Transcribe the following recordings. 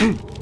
嗯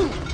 Ooh.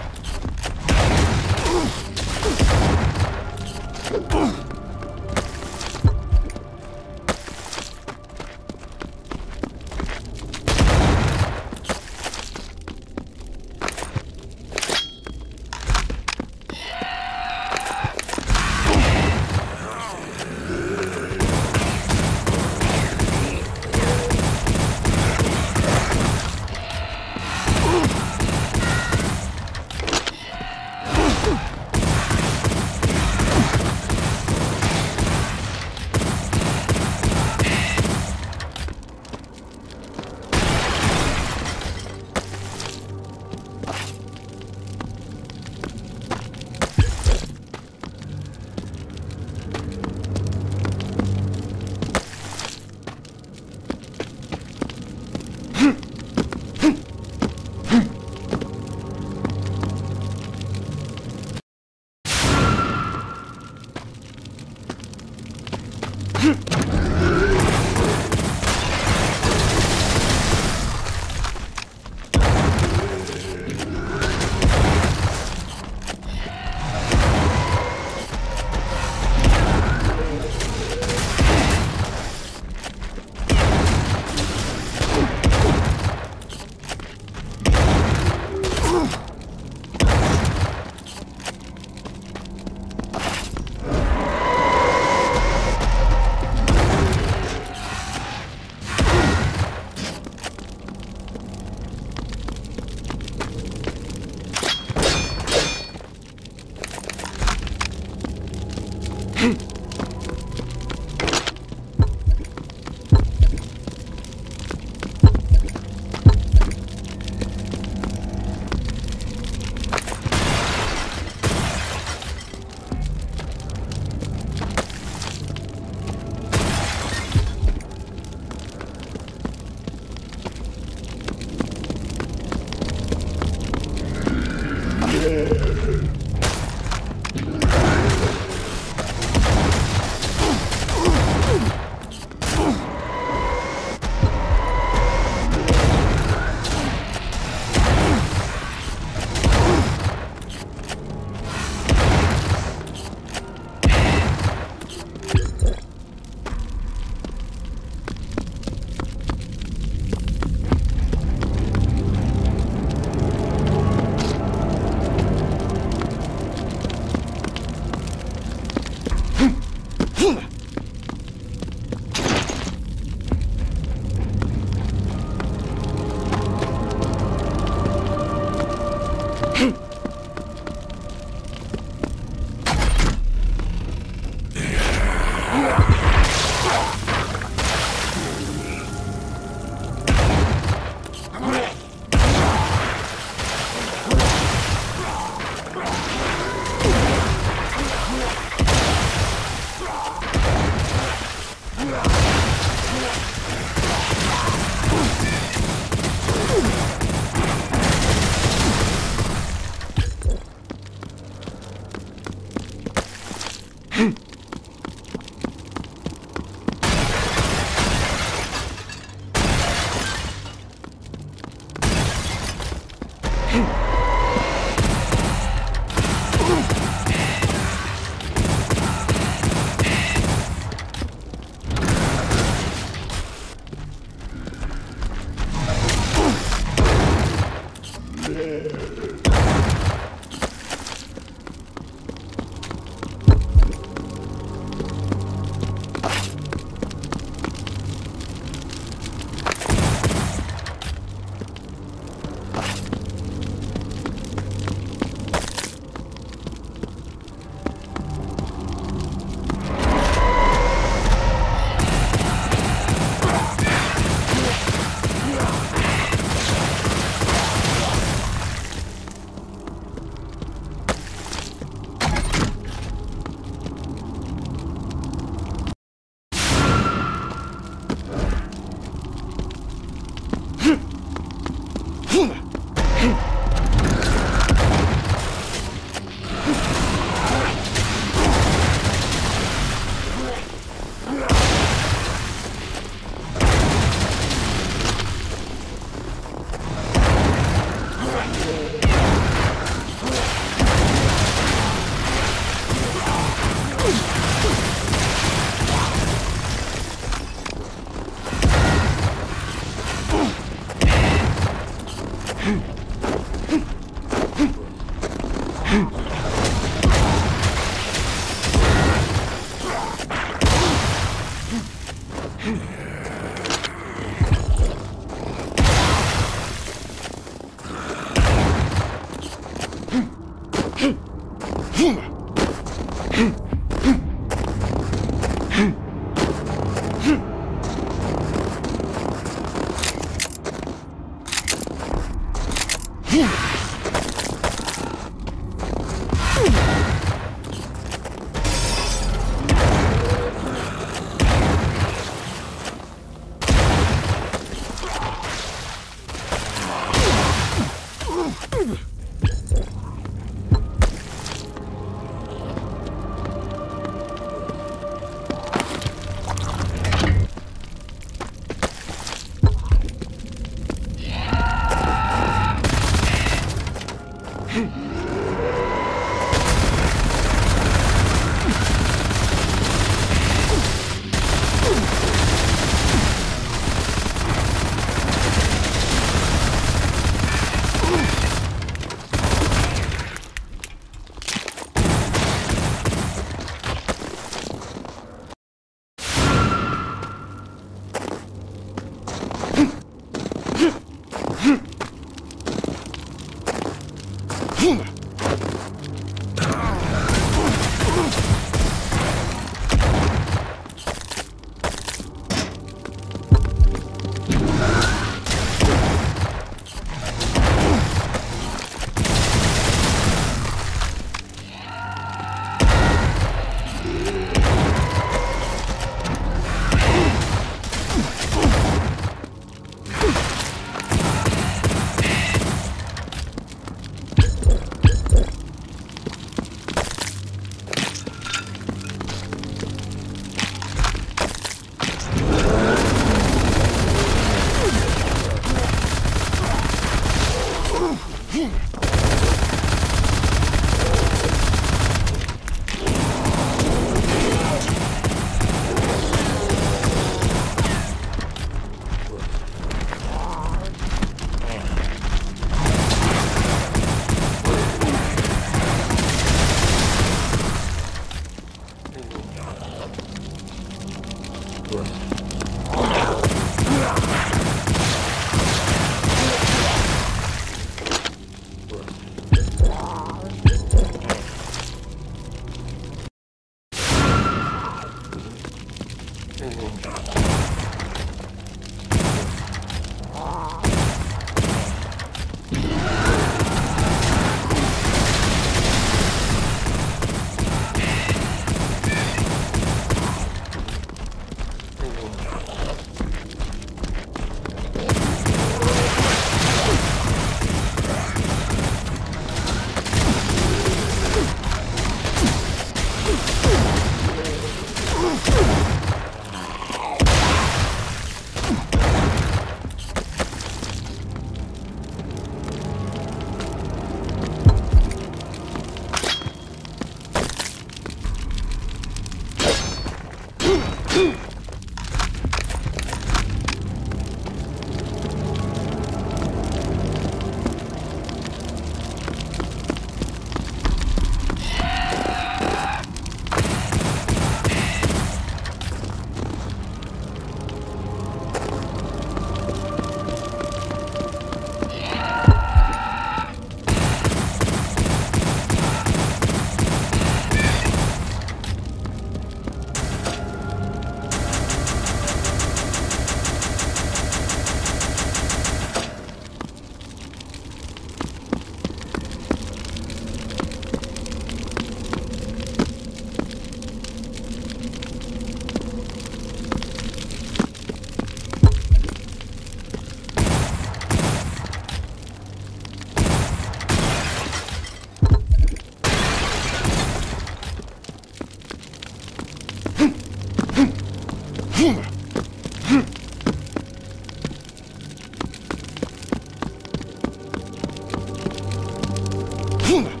Хм.